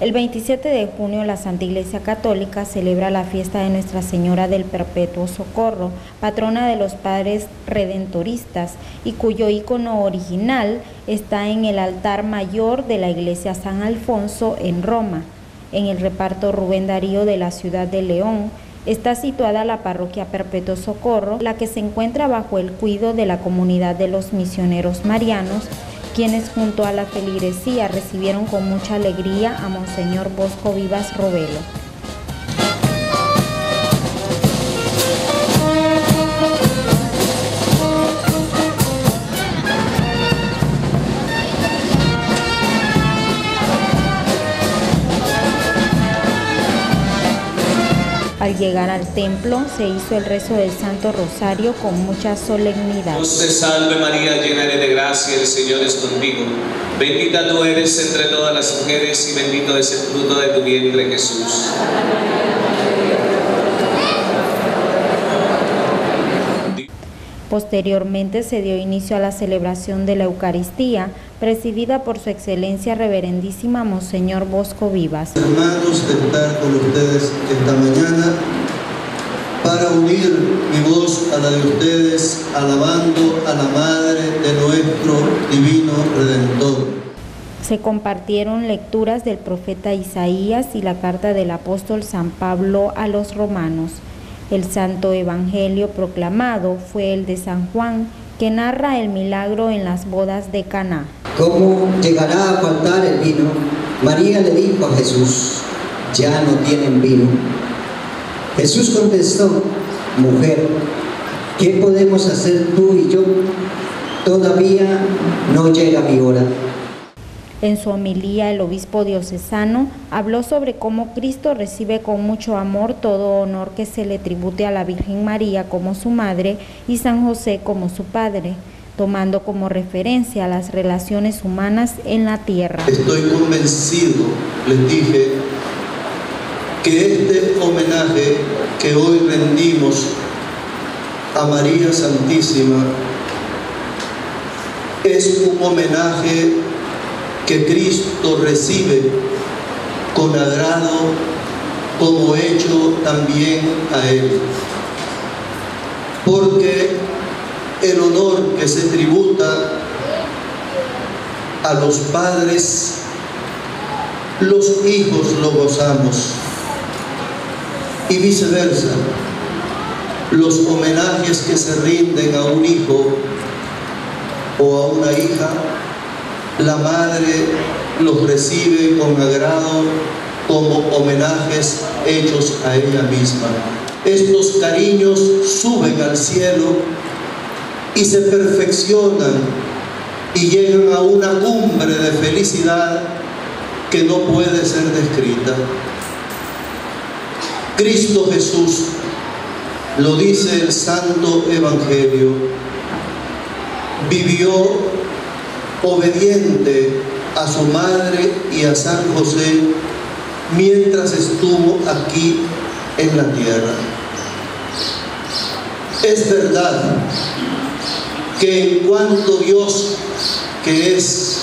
El 27 de junio la Santa Iglesia Católica celebra la fiesta de Nuestra Señora del Perpetuo Socorro, patrona de los padres redentoristas y cuyo icono original está en el altar mayor de la Iglesia San Alfonso en Roma. En el reparto Rubén Darío de la ciudad de León está situada la parroquia Perpetuo Socorro, la que se encuentra bajo el cuidado de la comunidad de los misioneros marianos quienes junto a la feligresía recibieron con mucha alegría a Monseñor Bosco Vivas Robelo. Al llegar al templo se hizo el rezo del Santo Rosario con mucha solemnidad. Dios te salve María, llena eres de gracia, el Señor es contigo. Bendita tú eres entre todas las mujeres y bendito es el fruto de tu vientre Jesús. Posteriormente se dio inicio a la celebración de la Eucaristía, presidida por su excelencia reverendísima Monseñor Bosco Vivas. Hermanos, estar con ustedes esta mañana para unir mi voz a la de ustedes, alabando a la Madre de nuestro Divino Redentor. Se compartieron lecturas del profeta Isaías y la carta del apóstol San Pablo a los romanos. El santo evangelio proclamado fue el de San Juan, que narra el milagro en las bodas de Caná. ¿Cómo llegará a faltar el vino? María le dijo a Jesús, ya no tienen vino. Jesús contestó, mujer, ¿qué podemos hacer tú y yo? Todavía no llega mi hora. En su homilía, el obispo diocesano habló sobre cómo Cristo recibe con mucho amor todo honor que se le tribute a la Virgen María como su madre y San José como su padre, tomando como referencia las relaciones humanas en la tierra. Estoy convencido, les dije, que este homenaje que hoy rendimos a María Santísima es un homenaje que Cristo recibe con agrado como hecho también a Él. Porque el honor que se tributa a los padres, los hijos lo gozamos. Y viceversa, los homenajes que se rinden a un hijo o a una hija la madre los recibe con agrado como homenajes hechos a ella misma. Estos cariños suben al cielo y se perfeccionan y llegan a una cumbre de felicidad que no puede ser descrita. Cristo Jesús, lo dice el Santo Evangelio, vivió obediente a su madre y a San José mientras estuvo aquí en la tierra. Es verdad que en cuanto Dios, que es,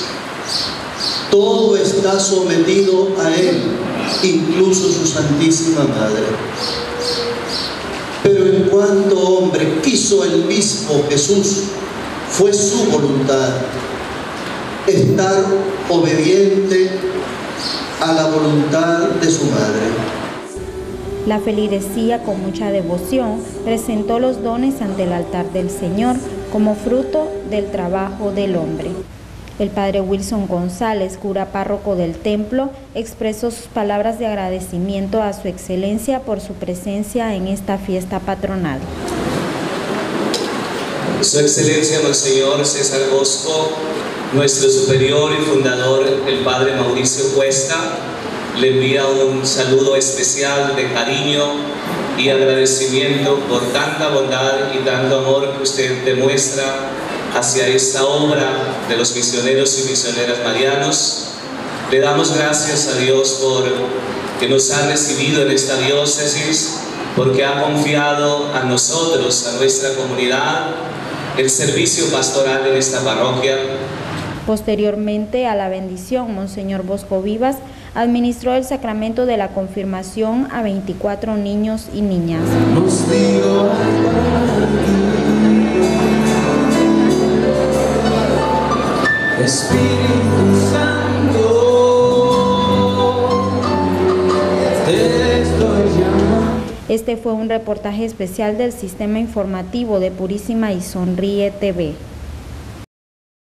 todo está sometido a Él, incluso su Santísima Madre. Pero en cuanto hombre quiso el mismo Jesús, fue su voluntad estar obediente a la voluntad de su madre. La feligresía con mucha devoción presentó los dones ante el altar del Señor como fruto del trabajo del hombre. El padre Wilson González, cura párroco del templo, expresó sus palabras de agradecimiento a su excelencia por su presencia en esta fiesta patronal. Su excelencia, Monseñor César Bosco, nuestro superior y fundador, el padre Mauricio Cuesta, le envía un saludo especial de cariño y agradecimiento por tanta bondad y tanto amor que usted demuestra hacia esta obra de los misioneros y misioneras marianos. Le damos gracias a Dios por que nos ha recibido en esta diócesis, porque ha confiado a nosotros, a nuestra comunidad, el servicio pastoral en esta parroquia Posteriormente a la bendición, Monseñor Bosco Vivas administró el sacramento de la confirmación a 24 niños y niñas. Nos digo Espíritu Santo, te estoy llamando. Este fue un reportaje especial del Sistema Informativo de Purísima y Sonríe TV.